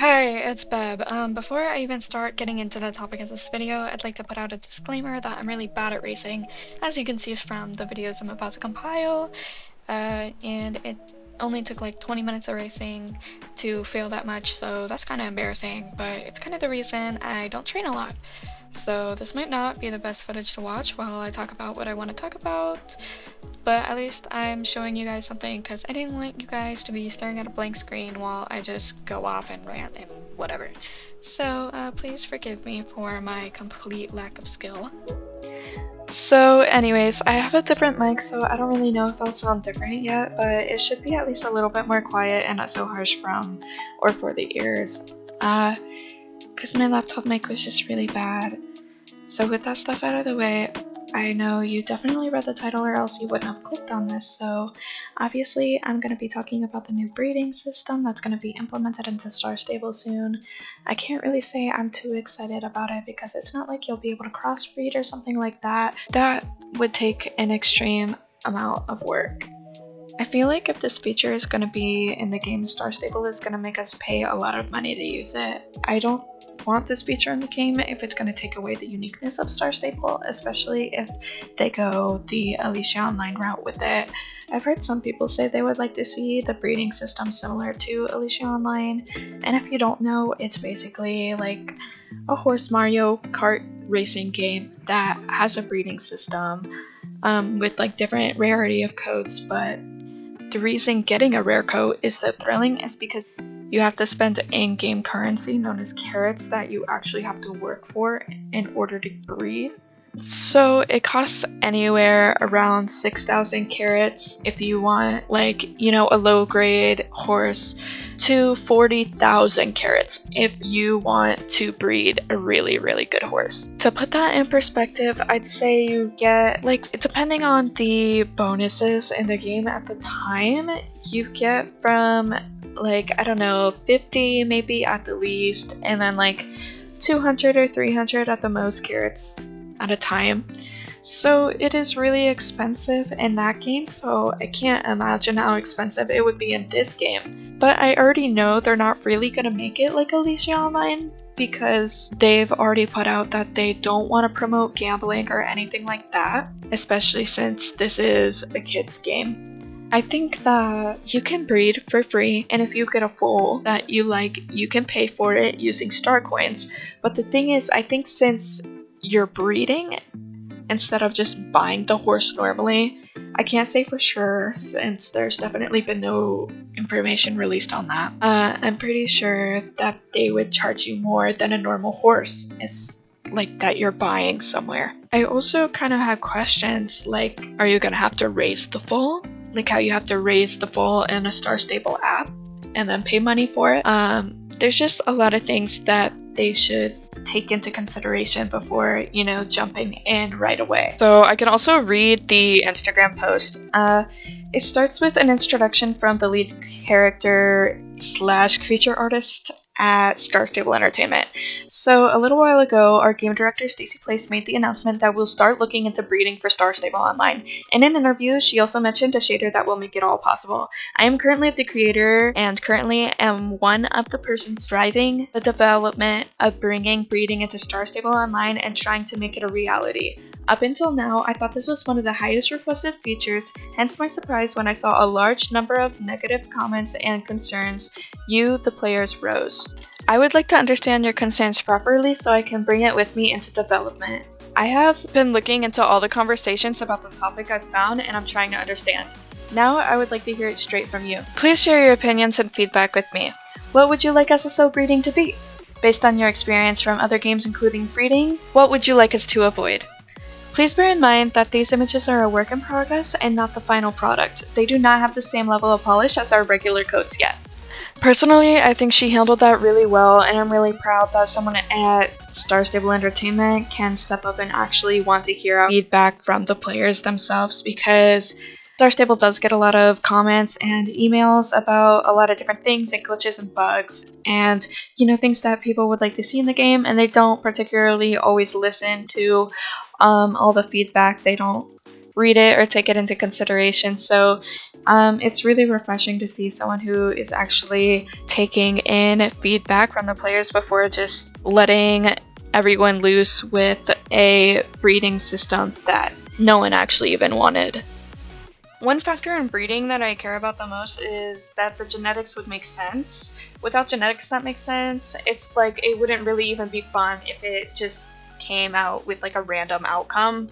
Hi, it's Beb. Um, before I even start getting into the topic of this video, I'd like to put out a disclaimer that I'm really bad at racing, as you can see from the videos I'm about to compile, uh, and it only took like 20 minutes of racing to fail that much, so that's kind of embarrassing, but it's kind of the reason I don't train a lot. So this might not be the best footage to watch while I talk about what I want to talk about, but at least I'm showing you guys something because I didn't want you guys to be staring at a blank screen while I just go off and rant and whatever. So uh, please forgive me for my complete lack of skill. So anyways, I have a different mic so I don't really know if I'll sound different yet, but it should be at least a little bit more quiet and not so harsh from or for the ears. Uh, because my laptop mic was just really bad. So with that stuff out of the way, I know you definitely read the title or else you wouldn't have clicked on this, so obviously I'm going to be talking about the new breeding system that's going to be implemented into Star Stable soon. I can't really say I'm too excited about it because it's not like you'll be able to crossbreed or something like that. That would take an extreme amount of work. I feel like if this feature is going to be in the game, Star Stable is going to make us pay a lot of money to use it. I don't want this feature in the game if it's going to take away the uniqueness of Star Stable, especially if they go the Alicia Online route with it. I've heard some people say they would like to see the breeding system similar to Alicia Online, and if you don't know, it's basically like a horse Mario Kart racing game that has a breeding system um, with like different rarity of codes, but the reason getting a rare coat is so thrilling is because you have to spend in-game currency known as carrots that you actually have to work for in order to breed. So it costs anywhere around 6,000 carrots if you want like, you know, a low grade horse to 40,000 carrots if you want to breed a really, really good horse. To put that in perspective, I'd say you get, like, depending on the bonuses in the game at the time, you get from, like, I don't know, 50 maybe at the least, and then like 200 or 300 at the most carrots at a time. So it is really expensive in that game, so I can't imagine how expensive it would be in this game. But I already know they're not really gonna make it like Alicia Online because they've already put out that they don't want to promote gambling or anything like that, especially since this is a kid's game. I think that you can breed for free, and if you get a foal that you like, you can pay for it using star coins. But the thing is, I think since you're breeding, instead of just buying the horse normally. I can't say for sure since there's definitely been no information released on that. Uh, I'm pretty sure that they would charge you more than a normal horse. It's like that you're buying somewhere. I also kind of have questions like, are you gonna have to raise the foal? Like how you have to raise the foal in a Star Stable app and then pay money for it. Um, there's just a lot of things that they should take into consideration before, you know, jumping in right away. So I can also read the Instagram post. Uh, it starts with an introduction from the lead character slash creature artist at Star Stable Entertainment. So, a little while ago, our game director Stacy Place made the announcement that we'll start looking into breeding for Star Stable Online. In an interview, she also mentioned a shader that will make it all possible. I am currently the creator and currently am one of the persons driving the development of bringing breeding into Star Stable Online and trying to make it a reality. Up until now, I thought this was one of the highest requested features, hence my surprise when I saw a large number of negative comments and concerns you, the players, rose. I would like to understand your concerns properly so I can bring it with me into development. I have been looking into all the conversations about the topic I've found and I'm trying to understand. Now I would like to hear it straight from you. Please share your opinions and feedback with me. What would you like SSO breeding to be? Based on your experience from other games including breeding, what would you like us to avoid? Please bear in mind that these images are a work in progress and not the final product. They do not have the same level of polish as our regular coats yet. Personally, I think she handled that really well, and I'm really proud that someone at Star Stable Entertainment can step up and actually want to hear feedback from the players themselves because Star Stable does get a lot of comments and emails about a lot of different things and glitches and bugs and you know things that people would like to see in the game and they don't particularly always listen to um, all the feedback. They don't read it or take it into consideration. So Um, it's really refreshing to see someone who is actually taking in feedback from the players before just letting everyone loose with a breeding system that no one actually even wanted. One factor in breeding that I care about the most is that the genetics would make sense. Without genetics that makes sense, it's like it wouldn't really even be fun if it just came out with like a random outcome.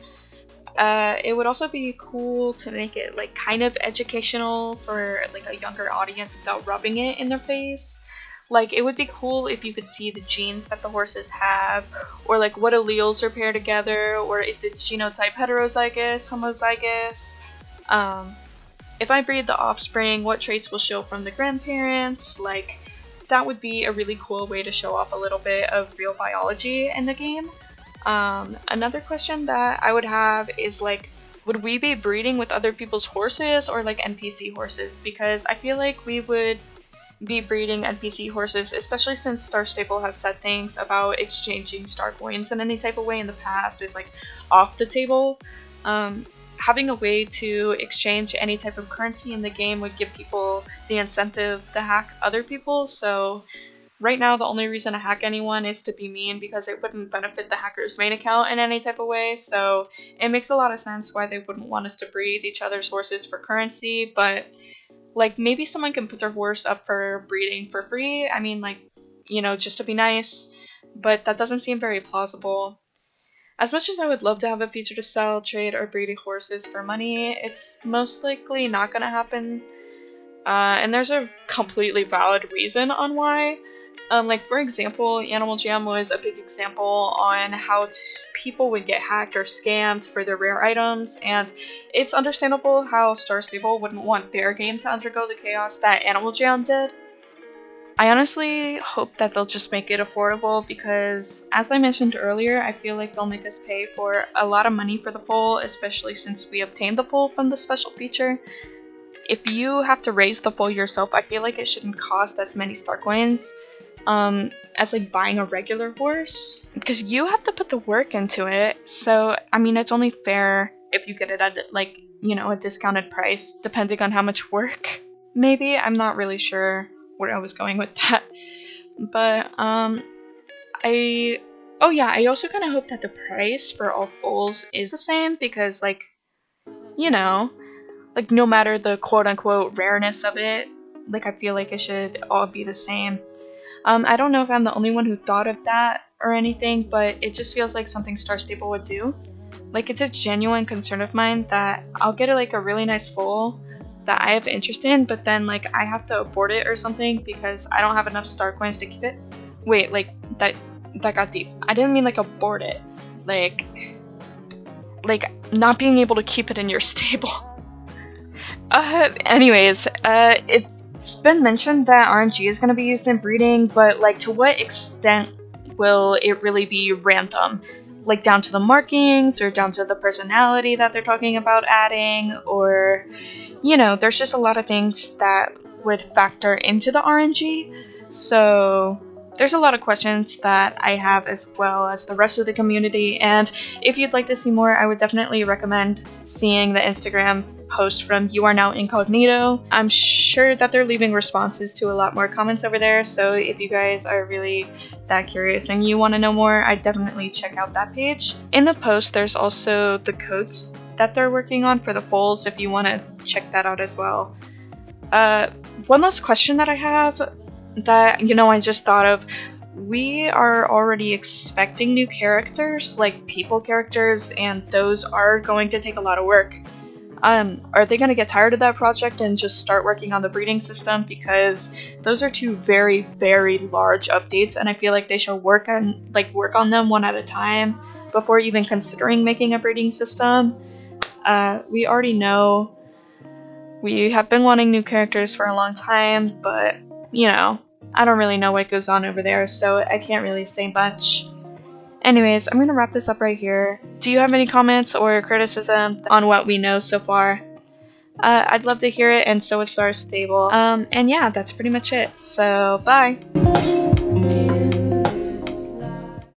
Uh, it would also be cool to make it like kind of educational for like a younger audience without rubbing it in their face. Like it would be cool if you could see the genes that the horses have, or like what alleles are paired together, or is the genotype heterozygous, homozygous, um, if I breed the offspring, what traits will show from the grandparents? Like, that would be a really cool way to show off a little bit of real biology in the game. Um, another question that I would have is like, would we be breeding with other people's horses or like NPC horses? Because I feel like we would be breeding NPC horses, especially since Star Stable has said things about exchanging star coins in any type of way in the past is like off the table. Um, having a way to exchange any type of currency in the game would give people the incentive to hack other people. So right now the only reason to hack anyone is to be mean because it wouldn't benefit the hacker's main account in any type of way. So it makes a lot of sense why they wouldn't want us to breed each other's horses for currency, but like maybe someone can put their horse up for breeding for free. I mean like, you know, just to be nice, but that doesn't seem very plausible. As much as I would love to have a feature to sell, trade, or breed horses for money, it's most likely not going to happen. Uh, and there's a completely valid reason on why. Um, like, for example, Animal Jam was a big example on how people would get hacked or scammed for their rare items, and it's understandable how Star Stable wouldn't want their game to undergo the chaos that Animal Jam did. I honestly hope that they'll just make it affordable because, as I mentioned earlier, I feel like they'll make us pay for a lot of money for the full, especially since we obtained the full from the special feature. If you have to raise the full yourself, I feel like it shouldn't cost as many star coins um, as like buying a regular horse because you have to put the work into it. So, I mean, it's only fair if you get it at like, you know, a discounted price depending on how much work. Maybe, I'm not really sure where I was going with that. But um I oh yeah, I also kind of hope that the price for all foals is the same because like you know, like no matter the quote unquote rareness of it, like I feel like it should all be the same. Um, I don't know if I'm the only one who thought of that or anything, but it just feels like something Star Stable would do. Like it's a genuine concern of mine that I'll get a, like a really nice foal that I have interest in, but then like I have to abort it or something because I don't have enough star coins to keep it. Wait, like that that got deep. I didn't mean like abort it. Like like not being able to keep it in your stable. uh anyways, uh it's been mentioned that RNG is going to be used in breeding, but like to what extent will it really be random? like down to the markings or down to the personality that they're talking about adding or you know there's just a lot of things that would factor into the RNG so there's a lot of questions that I have as well as the rest of the community and if you'd like to see more I would definitely recommend seeing the Instagram post from You Are Now Incognito. I'm sure that they're leaving responses to a lot more comments over there so if you guys are really that curious and you want to know more I'd definitely check out that page. In the post there's also the codes that they're working on for the foals if you want to check that out as well. Uh, one last question that I have that, you know, I just thought of. We are already expecting new characters, like people characters, and those are going to take a lot of work. Um, are they going to get tired of that project and just start working on the breeding system? Because those are two very, very large updates, and I feel like they should work on like work on them one at a time before even considering making a breeding system. Uh, we already know we have been wanting new characters for a long time, but you know, I don't really know what goes on over there, so I can't really say much. Anyways, I'm gonna wrap this up right here. Do you have any comments or criticism on what we know so far? Uh, I'd love to hear it, and so would Star Stable. Um, and yeah, that's pretty much it. So, bye!